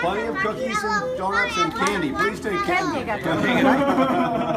Plenty of cookies and donuts and candy. Please take care. Candy, got Candy.